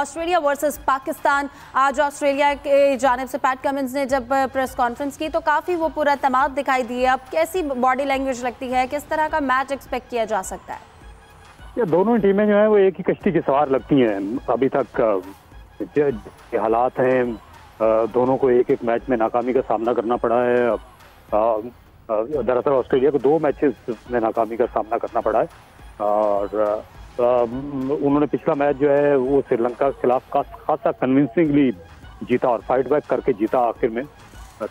Australia versus Pakistan. आज Australia के जानब से पैट कमिंस ने जब प्रेस कॉन्फ्रेंस की तो काफ़ी वो पूरा तमाद दिखाई दिए। अब कैसी बॉडी लैंग्वेज लगती है? किस तरह का मैच एक्सपेक्ट किया जा सकता है? ये दोनों टीमें जो है, वो एक ही कश्ती की सवार लगती हैं। अभी तक हालात हैं दोनों को एक एक मैच में नाकामी का सामना करना पड़ा है। दरअसल ऑस्ट्रेलिया को दो मैचेस में नाकामी का सामना करना पड़ा है। और उन्होंने पिछला मैच जो है, वो श्रीलंका के खिलाफ खासा कन्विंसिंगली जीता और फाइट बैक करके जीता आखिर में।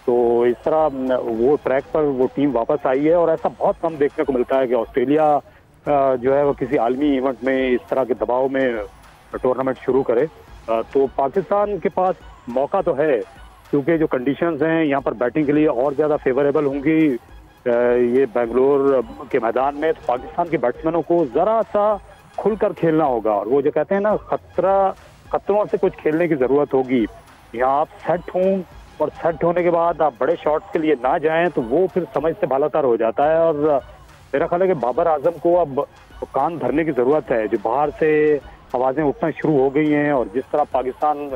तो इस तरह, वो ट्रैक पर वो टीम वापस आई है और ऐसा बहुत कम देखने को मिलता है कि ऑस्ट्रेलिया जो है, वो किसी आलमी इवेंट में इस तरह के दबाव में टूर्नामेंट शुरू करे। तो पाकिस्तान के पास मौका तो है, क्योंकि जो कंडीशंस हैं, यहाँ पर बैटिंग के लिए और ज़्यादा फेवरेबल होंगी ये बेंगलोर के मैदान में। तो पाकिस्तान के बैट्समैनों को ज़रा सा खुलकर खेलना होगा। और वो जो कहते हैं ना खतरा खतरों से कुछ खेलने की ज़रूरत होगी। यहाँ आप सेट हों और सेट होने के बाद आप बड़े शॉट्स के लिए ना जाएँ तो वो फिर समझ से बालातर हो जाता है। और मेरा ख्याल है कि बाबर आज़म को अब कान धरने की ज़रूरत है। जो बाहर से आवाज़ें उठना शुरू हो गई हैं और जिस तरह पाकिस्तान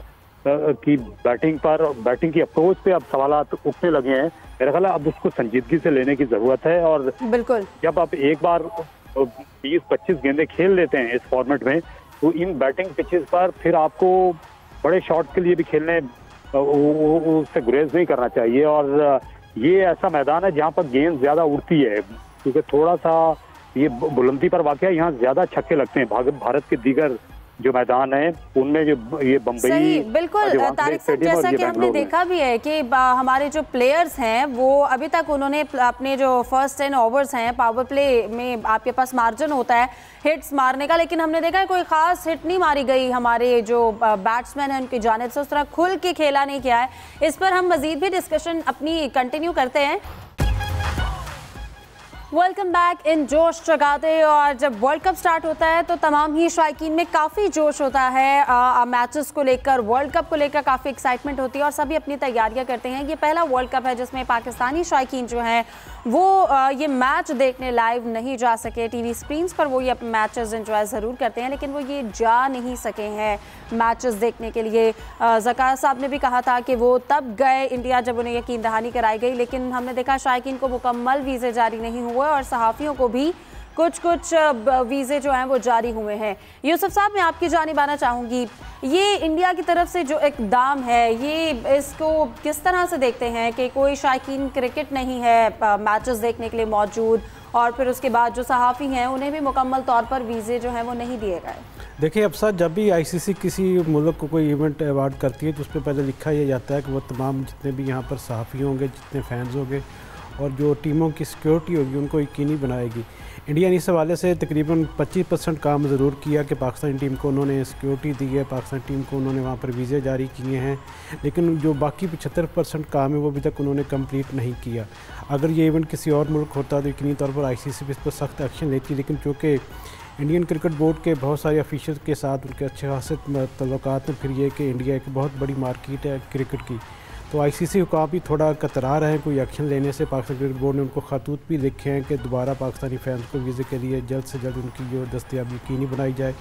की बैटिंग पर बैटिंग की अप्रोच पे अब सवाल उठने लगे हैं। मेरा ख्याल है अब उसको संजीदगी से लेने की ज़रूरत है। और बिल्कुल। जब आप एक बार बीस पच्चीस गेंदे खेल लेते हैं इस फॉर्मेट में। तो इन बैटिंग पिचेस पर फिर आपको बड़े शॉट के लिए भी खेलने उससे गुरेज नहीं करना चाहिए। और ये ऐसा मैदान है जहाँ पर गेंद ज़्यादा उड़ती है। क्योंकि थोड़ा सा ये बुलंदी पर वाक़ यहाँ ज़्यादा छक्के लगते हैं। भारत के दीगर जो मैदान है उनमें जो ये बम्बई बिल्कुल तारिक साहब जैसा कि हमने देखा भी है कि हमारे जो प्लेयर्स हैं वो अभी तक उन्होंने अपने जो फ़र्स्ट टेन ओवर्स हैं पावर प्ले में आपके पास मार्जिन होता है हिट्स मारने का लेकिन हमने देखा है कोई खास हिट नहीं मारी गई हमारे जो बैट्समैन हैं उनकी जानब से उस तरह खुल के खेला नहीं किया है। इस पर हम मजीद भी डिस्कशन अपनी कंटिन्यू करते हैं। वेलकम बैक इन जोश जगाते और जब वर्ल्ड कप स्टार्ट होता है तो तमाम ही शायकीन में काफ़ी जोश होता है। मैचेस को लेकर वर्ल्ड कप को लेकर काफ़ी एक्साइटमेंट होती है और सभी अपनी तैयारियाँ करते हैं। ये पहला वर्ल्ड कप है जिसमें पाकिस्तानी शायकीन जो हैं वो आ, ये मैच देखने लाइव नहीं जा सके। टीवी स्क्रीन पर वो ये अपने मैचेस इंजॉय ज़रूर करते हैं लेकिन वो ये जा नहीं सके हैं मैचेस देखने के लिए। जकार साहब ने भी कहा था कि वो तब गए इंडिया जब उन्हें यकीन दहानी कराई गई लेकिन हमने देखा शायकीन को मुकम्मल वीज़े जारी नहीं हुए। और सहाफ़ियों को भी कुछ कुछ वीज़े जो हैं वो जारी हुए हैं। यूसुफ साहब, मैं आपकी जानब आना चाहूँगी, ये इंडिया की तरफ़ से जो एक दाम है, ये इसको किस तरह से देखते हैं कि कोई शायकीन क्रिकेट नहीं है मैचेस देखने के लिए मौजूद और फिर उसके बाद जो सहाफ़ी हैं, उन्हें भी मुकम्मल तौर पर वीज़े जो हैं वो नहीं दिए गए? देखिए, अब सर, जब भी आईसीसी किसी मुल्क को कोई इवेंट अवार्ड करती है तो उस पर पहले लिखा यह जाता है कि वो तमाम जितने भी यहाँ पर सहाफ़ी होंगे, जितने फैंस होंगे और जो टीमों की सिक्योरिटी होगी, उनको यकीनी बनाएगी। इंडिया ने इस हवाले से तकरीबन 25 परसेंट काम ज़रूर किया कि पाकिस्तानी टीम को उन्होंने सिक्योरिटी दी है, पाकिस्तानी टीम को उन्होंने वहाँ पर वीज़े जारी किए हैं, लेकिन जो बाकी पचहत्तर परसेंट काम है, वो अभी तक उन्होंने कंप्लीट नहीं किया। अगर ये इवेंट किसी और मुल्क होता तो यकीनी तौर पर आई सी इस पर सख्त एक्शन लेती, लेकिन चूँकि इंडियन क्रिकेट बोर्ड के बहुत सारे ऑफिशियल के साथ उनके अच्छे खासे तल्लक हैं, फिर ये कि इंडिया एक बहुत बड़ी मार्केट है क्रिकेट की। तो आईसीसी हुकाम भी थोड़ा कतरा रहे हैं, कोई एक्शन लेने से। पाकिस्तान क्रिकेट बोर्ड ने उनको खतूत भी लिखे हैं कि दोबारा पाकिस्तानी फैंस को वीज़े के लिए जल्द से जल्द उनकी जो दस्तियाबी यकीनी बनाई जाए।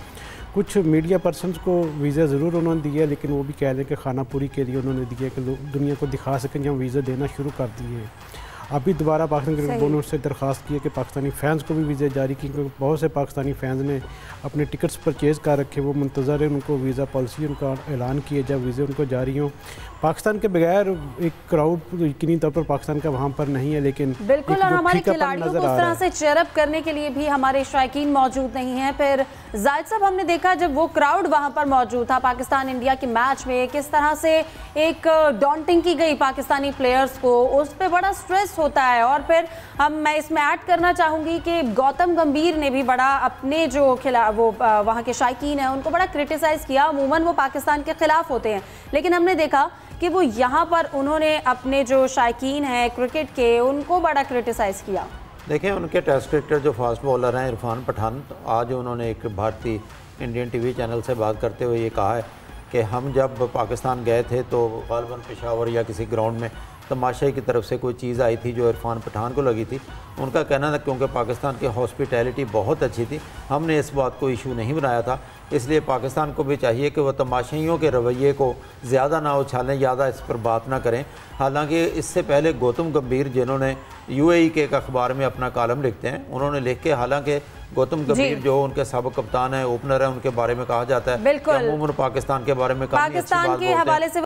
कुछ मीडिया पर्सनस को वीज़ा ज़रूर उन्होंने दिया लेकिन वो भी कह रहे हैं कि खाना पूरी के लिए उन्होंने दिया कि दुनिया को दिखा सकें कि हम वीज़ा देना शुरू कर दिए हैं। अभी दोबारा पाकिस्तान क्रिकेट बोर्ड ने उससे दरख्वास्त की है कि पाकिस्तानी फैंस को भी वीज़े जारी की क्योंकि बहुत से पाकिस्तानी फैंस ने अपने टिकट्स परचेज़ कर रखे वो मंतज़र है उनको वीज़ा पॉलिसी उनका ऐलान किए जब वीज़े उनको जारी हों। पाकिस्तान के बगैर एक क्राउड यकीनी तौर पर पाकिस्तान का वहाँ पर नहीं है लेकिन बिल्कुल और हमारे खिलाड़ियों को उस तरह से चेयरअप करने के लिए भी हमारे शायकीन मौजूद नहीं है। फिर जायद साहब हमने देखा जब वो क्राउड वहाँ पर मौजूद था पाकिस्तान इंडिया के मैच में किस तरह से एक डॉन्टिंग की गई पाकिस्तानी प्लेयर्स को उस पर बड़ा स्ट्रेस होता है। और फिर हम, मैं इसमें ऐड करना चाहूँगी कि गौतम गंभीर ने भी बड़ा अपने जो खिला, वो वहाँ के शायकीन हैं, उनको बड़ा क्रिटिसाइज़ किया। अमूमन वो पाकिस्तान के ख़िलाफ़ होते हैं। लेकिन हमने देखा कि वो यहाँ पर उन्होंने अपने जो शायकीन हैं क्रिकेट के, उनको बड़ा क्रिटिसाइज़ किया। देखें, उनके टेस्ट क्रिकेटर जो फास्ट बॉलर हैं, इरफान पठान तो आज उन्होंने एक भारतीय इंडियन टीवी चैनल से बात करते हुए ये कहा है कि हम जब पाकिस्तान गए थे तो गालबन पेशावर या किसी ग्राउंड में तमाशाई की तरफ़ से कोई चीज़ आई थी जो इरफान पठान को लगी थी। उनका कहना था क्योंकि पाकिस्तान की हॉस्पिटैलिटी बहुत अच्छी थी हमने इस बात को इशू नहीं बनाया था इसलिए पाकिस्तान को भी चाहिए कि वह तमाशाइयों के रवैये को ज़्यादा ना उछालें ज़्यादा इस पर बात ना करें। हालाँकि इससे पहले गौतम गंभीर जिन्होंने यूएई के एक अखबार में अपना कालम लिखते हैं उन्होंने लिख के हालाँकि गौतम गंभीर जो उनके सबक कप्तान है ओपनर है उनके बारे में कहा जाता है बिल्कुल। अमूमन पाकिस्तान के बारे में पाकिस्तान के हवाले से